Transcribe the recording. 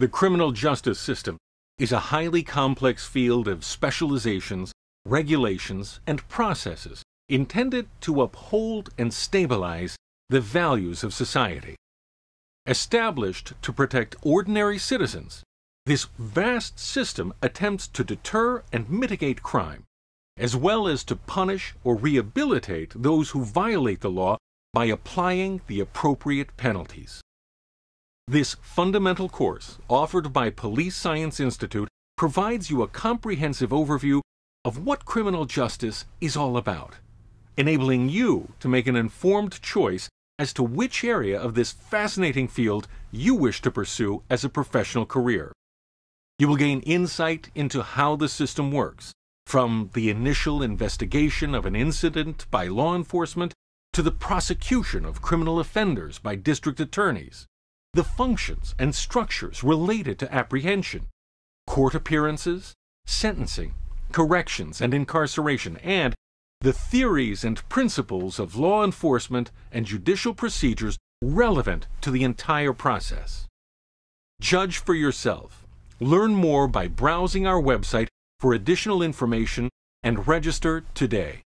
The criminal justice system is a highly complex field of specializations, regulations, and processes intended to uphold and stabilize the values of society. Established to protect ordinary citizens, this vast system attempts to deter and mitigate crime, as well as to punish or rehabilitate those who violate the law by applying the appropriate penalties. This fundamental course, offered by Police Science Institute, provides you a comprehensive overview of what criminal justice is all about, enabling you to make an informed choice as to which area of this fascinating field you wish to pursue as a professional career. You will gain insight into how the system works, from the initial investigation of an incident by law enforcement to the prosecution of criminal offenders by district attorneys, the functions and structures related to apprehension, court appearances, sentencing, corrections and incarceration, and the theories and principles of law enforcement and judicial procedures relevant to the entire process. Judge for yourself. Learn more by browsing our website for additional information and register today.